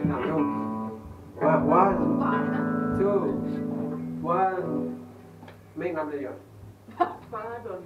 นึ่งสามยกว่า one กว่าเลยนะ two one ไม่นับเลยดีกว่าฟ้าโดน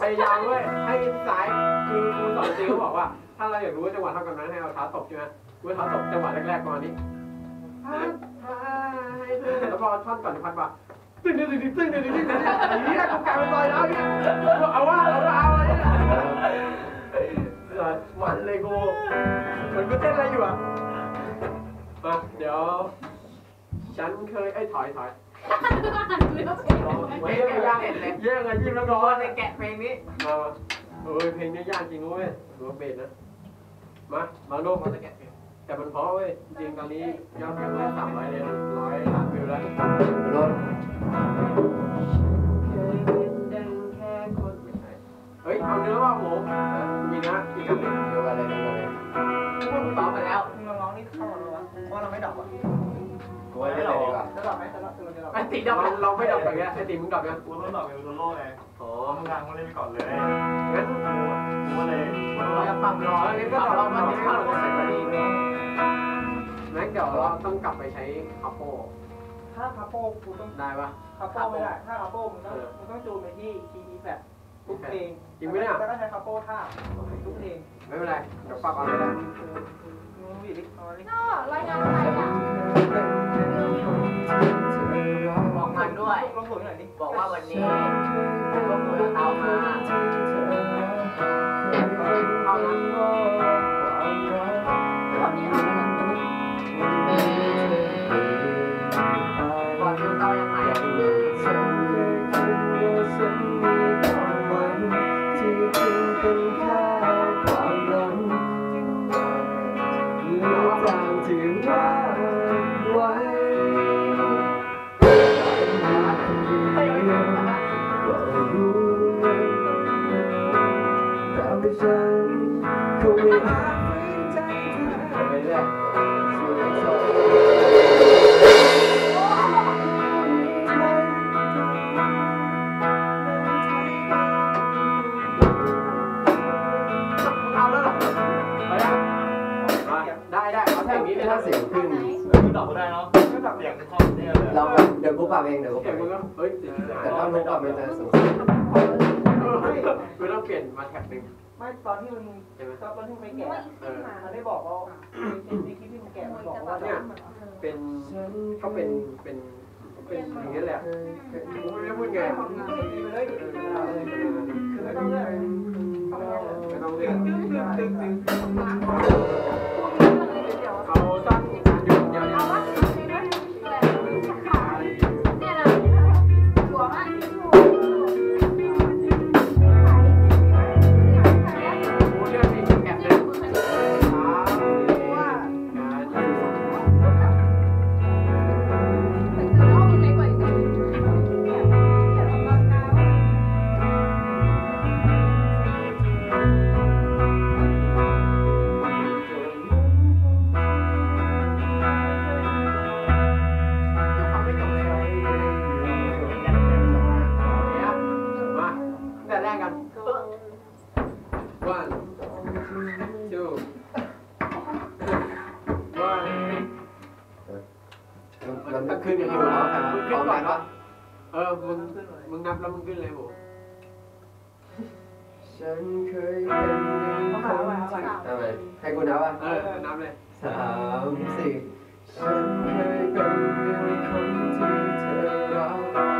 พยายามเว้ยให้ซ้ายคือครูสอนจริงเขาบอกว่า ถ้าเราอยากรู้ว่าจังหวะเท่ากันนั้นให้เอาเท้าตบใช่ไหมกูเท้าตบจังหวะแรกๆประมาณนี้แล้วพอท่อนก่อนจะพันปะตึ้งตึ้งตึ้งตึ้งตึ้งตึ้งตึ้งอย่างนี้กูกลายเป็นรอยแล้วเนี่ยเอาว่าเอาว่าเอาอะไรเนี่ยมันเลยกูเหมือนกูเต้นอะไรอยู่อะมาเดี๋ยว ฉันเคยไอ้ยถอยถอย เพลงเนี่ยยากเห็นเลยแย่งกันยิ้มแล้วร้อนในแกะเพลงนี้มามาเออเพลงนี้ยากจริงเว้ยหรือว่าเบสนะมามาดูมันจะแกะเพลงแต่มันเพราะเว้ยจริงตอนนี้ยอดวิวสามร้อยเลยนะร้อยล้านวิวแล้วรถเฮ้ยเอาเนื้อว่าหมูมีนะอีกคำหนึ่งเดียวกันเลยเดียวกันเลยต่อไปแล้วน้องนี่เข้ามาแล้วะว่าเราไม่ดอกอะ ว่าเล่นเลยดีกว่าจะดอกไหมจะดอกคือเราจะดอกไอ้สีดำเราเราไม่ดับกันไงแกไอตีมึงดรอปยังกูต้องตอบเป็นโซโล่ไงอ๋อทำงานกูเล่นไปก่อนเลยงั้นกูกูก็เลยกูเราต้องจะปรับรอแล้วก็ปรับรอมาที่ข้าวเราเสร็จพอดีงั้นเดี๋ยวเราต้องกลับไปใช้อัปโปถ้าคาโป้กูต้องได้ปะคาโป้ไม่ได้ถ้าคาโป้มึงต้องมึงต้องจูนไปที่คีย์แฟลทุกเพลงจริงไหมเนี่ยแล้วก็ใช้คาโป้ท่าทุกเพลงไม่เป็นไรเดี๋ยวปรับเอาเลยนะมึงวิดิเอาดิก็รายงานอะไรอะบอกมัน ด้วยลองสูงหน่อยดิบอกว่าวันนี้พวกกูจะเอามาเอานะ บหนึ่งไม่ตอนที่มึงใช่ไหมตอนที่มึงไปแกะเออมันได้บอกว่าในคลิปที่มึงแกะมันบอกว่าเนี่ยเป็นก็เป็นเป็นเป็นอย่างนี้แหละกูไม่ได้พูดไงมึงก็ดีไปเลยดิคือไม่ต้องเลือกไม่ต้องเรียก ออมึงมึงนับแล้วมึงขึ้นเลยผมฉันเคยเป็นหนึ่งคนที่ทำไมให้กูนับอะเออนับเลยสามสี่ฉันเคยเป็นหนึ่งคนที่เธอรัก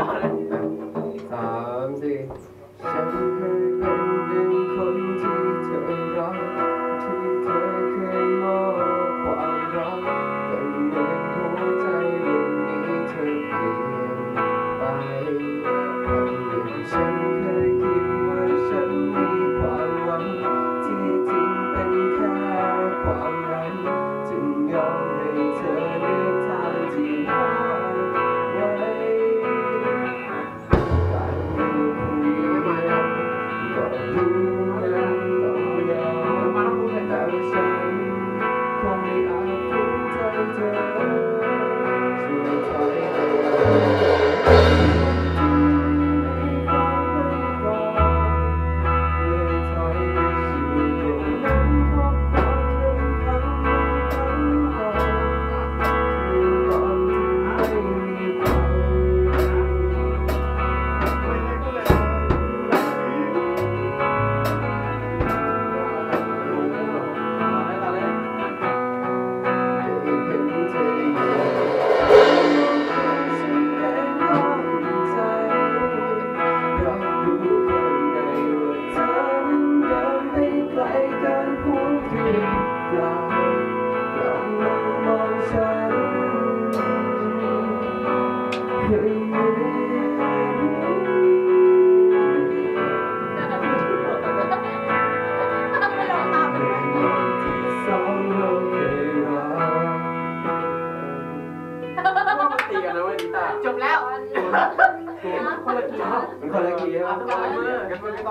ต่อเลย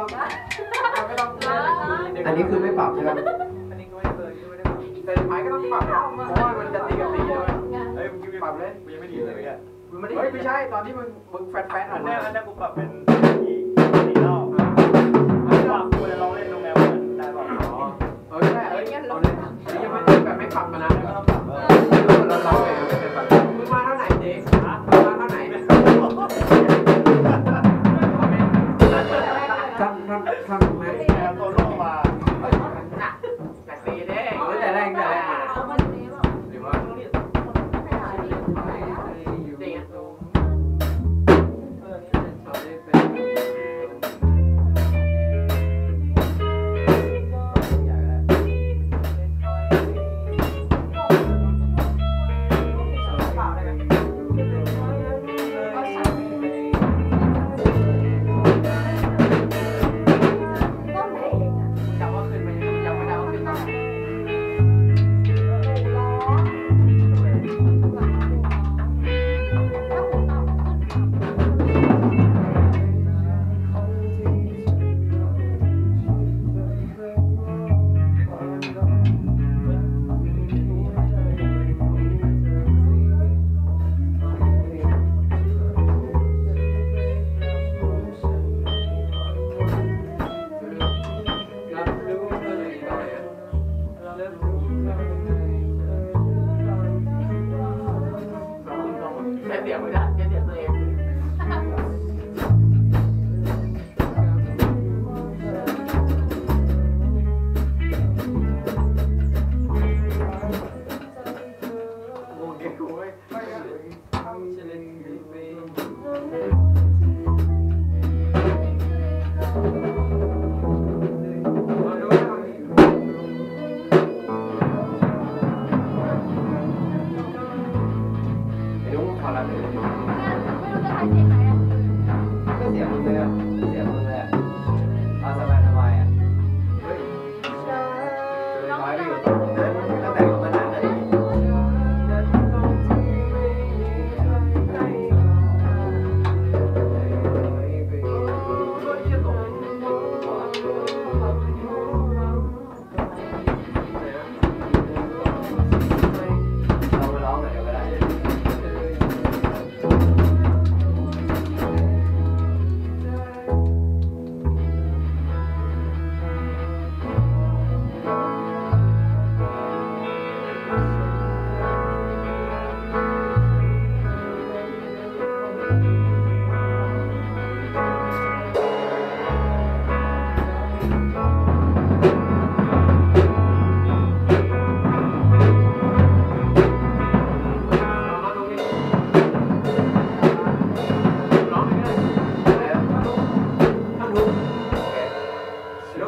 องเราก็ต้องอันนี้คือไม่ปรับใช่ไหมอันนี้ก็ไม่เคยไม่ได้ปรับแต่ไม้ก็ต้องปรับเพราะว่ามันจะตีกับตีด้วยเฮ้ยมึงปรับเลยมึงยังไม่ดีเลยเนี่ยเฮ้ยไม่ใช่ตอนที่มึงมึงแฟนๆออกมาอันนั้นกูปรับเป็น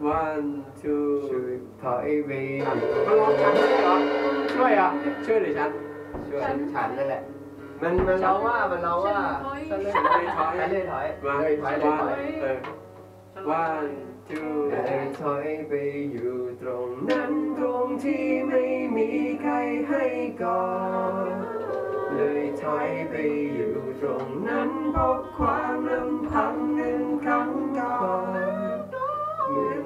one two ถอยไปมันร้องฉันช่เหรอช่วยอะช่วยหรือฉันช่วยฉันนั่นแหละ มันมันร้องว่ามันร้องว่าฉันเลยถอยฉันเลยถอยมาเลยถอยเลยถอยเออ one two ถอยไปอยู่ตรงนั้นตรงที่ไม่มีใครให้ก่อนเลยถอยไปอยู่ตรงนั้นพบความลำพังหนึ่งครั้งก่อนเหมือน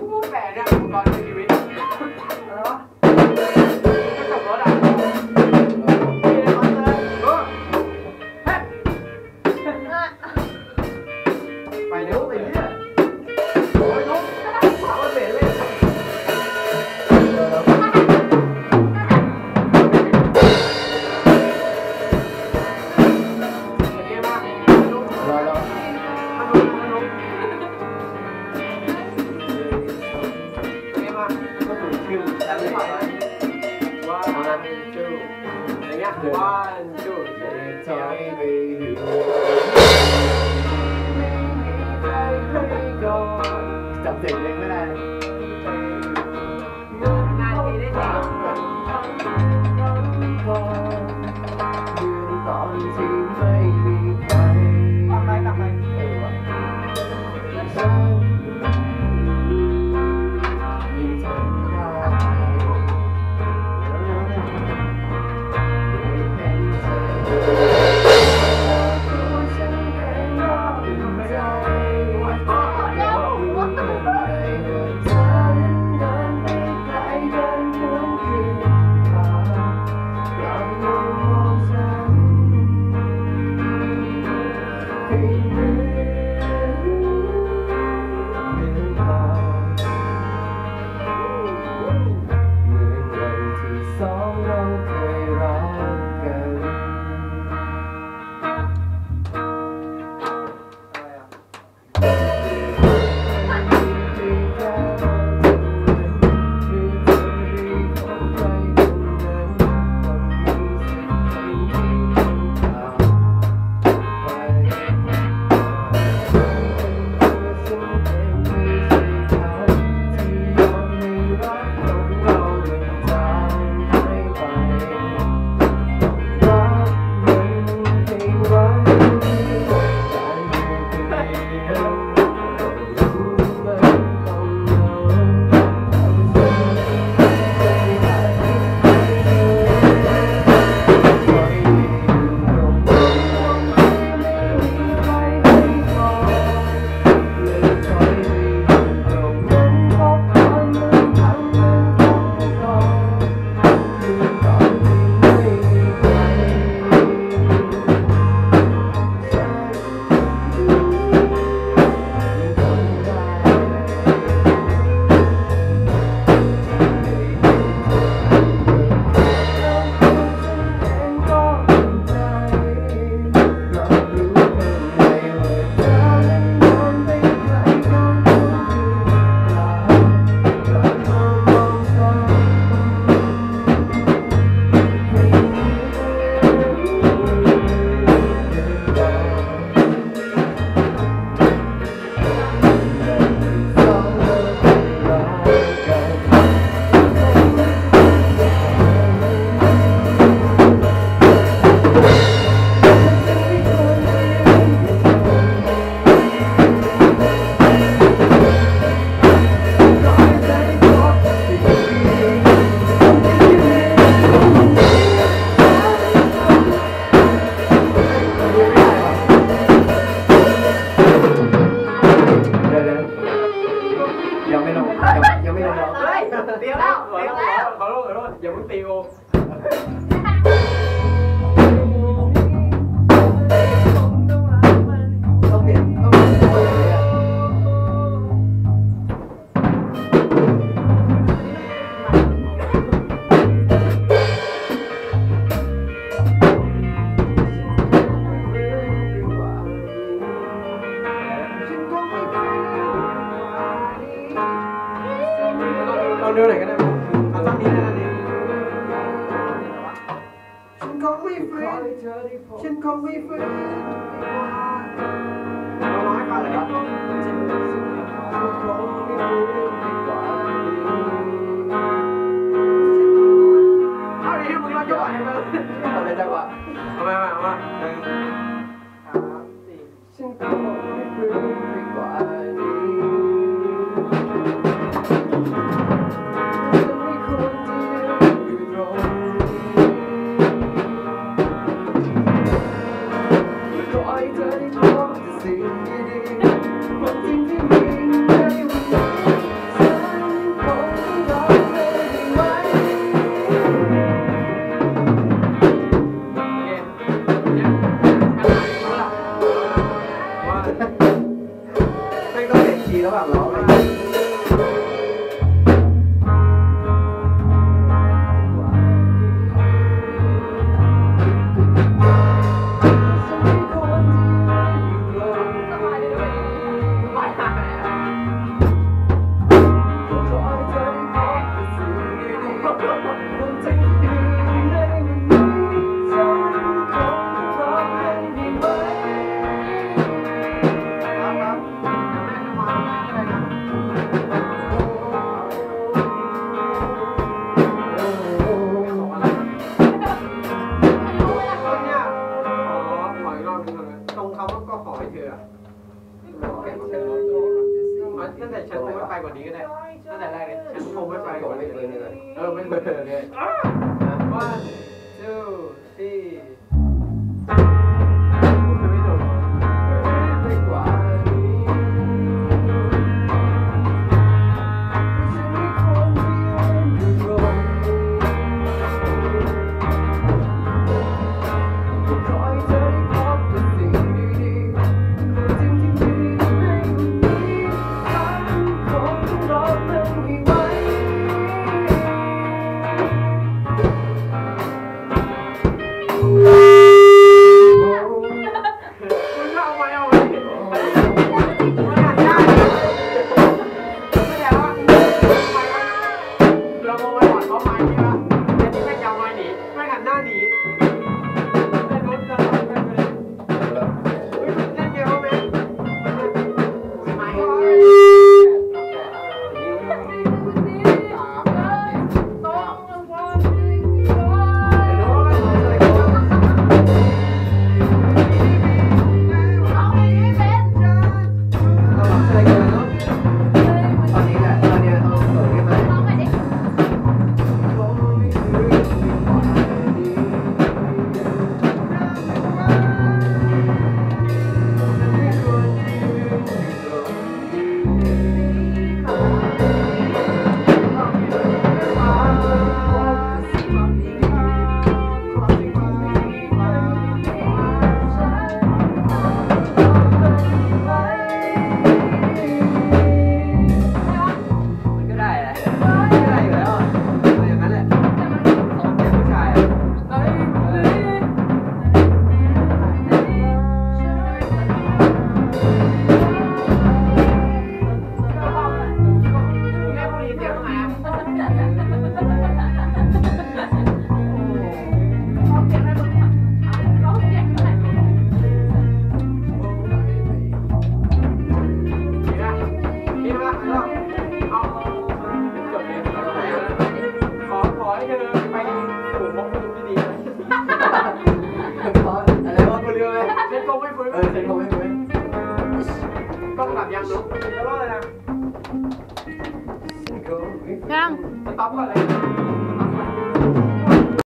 Cô bé đang. เอาเร็วหนก็ได้เอาตอนนี้อนนี้ก็ได้นฉันก็ไม่ฟื้นเราร้องให้เลยครับ ก็ได้ตั้งแต่แรกเลยฉันคงไม่ไปก่อนเลยเออไม่เลยว่า